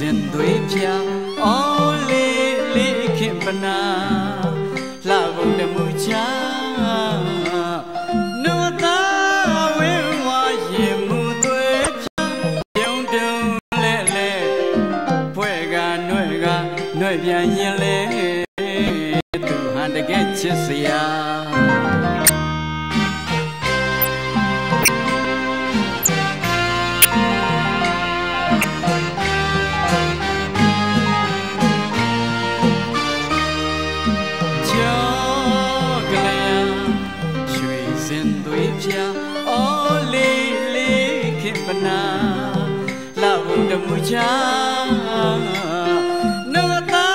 သွေးပြအော်လေးလေးခင်ပနာလှဘုံတမှုချာနုသာဝင်းဝါရင်မှုသွေးပြပြုံးတုံလဲလဲဖွဲ့ကနှွဲ့ကနှွဲ့ပြန်ရင်လဲသူဟန်တကယ်ချစ်စရာ နာလာဘုံတမှုချာနဝတာ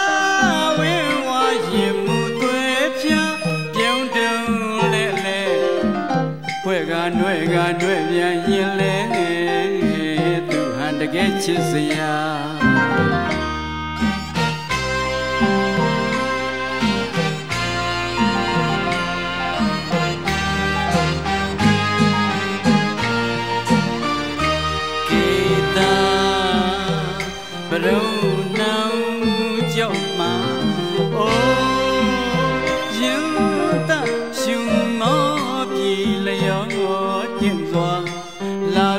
ဝင်းဝါရင်မှုသွဲဖြာပြုံးတုံလဲလဲဖွဲ့ကနှွဲ့ကနှွဲ့ပြန်ရင်လဲသူဟန်တကယ်ချစ်စရာရုံ ကြောက်မှာအိုးရင်တရှုံမောပြီလျောတင်စွာလာ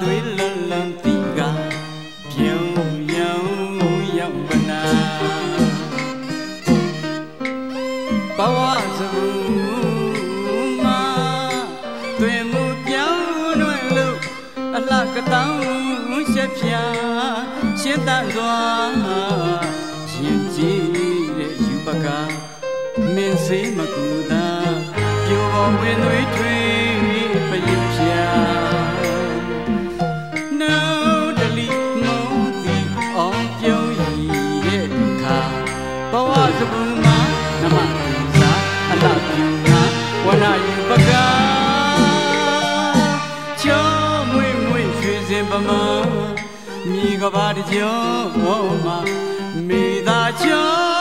သွေးလွန်လွန်တီကပြုံးရောင်ရောက်ပနာကတောင်းရှက်ပြရှင်းတတ်စွာရင်ကြည်တဲ့ယူပကမင်းစေးမကူသာပြိုပေါ်ဝင်သွေးထွေး မမြေကဘာတကြောမှာမိသားချော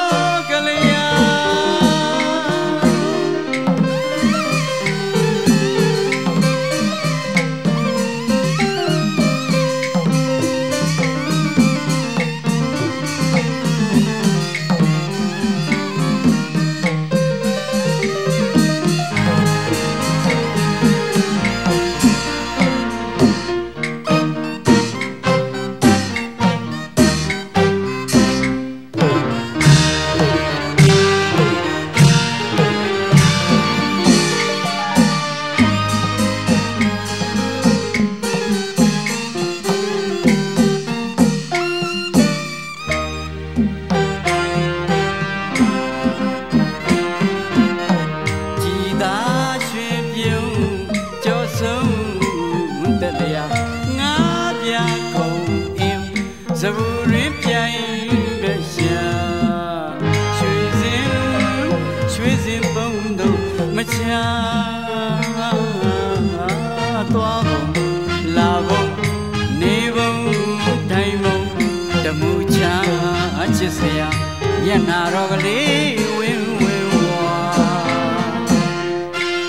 နာတော်ကလေးဝင်းဝင်းဝါ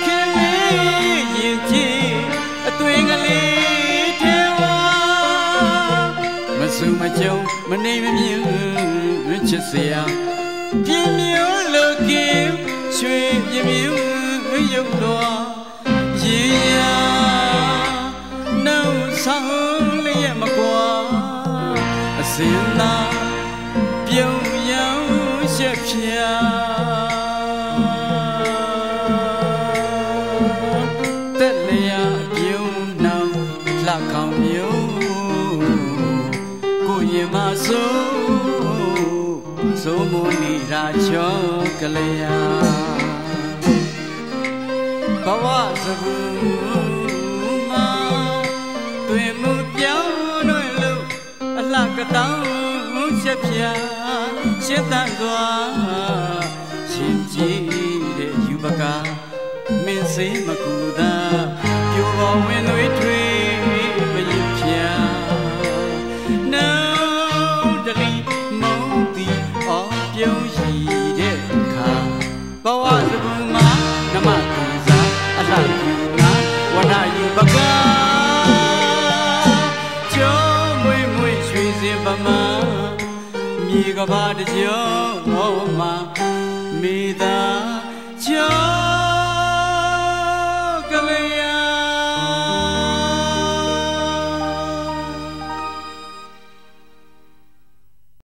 ခင်လေးရင်ကြည်အသွင်ကလေးထဲဝါမဆူမကြုံမနေမမြင်ချစ်စရာပြင်းမျိုးလိုကင်းရွှေပြင်းမျိုး ရုပ်တော်ရေရာနှုတ်ဆောင်လျက်မကွာအစင်သာပြုံးရောင်ချက်ဖြာတက်လျာပြုံးနောင်လှခေါင်မျိုးကိုရင်မဆိုးဆိုးမနေရာချောကလျာ ဘဝစဘူးမှာတွေ့မှုပြောင်းလွင်လို့အလှကတောင်းချက်ပြရှင်းတန်စွာရှင်ကြည်တဲ့ယူပကမင်းစေးမကူ ကဘာတကြောမောမမိသားကြော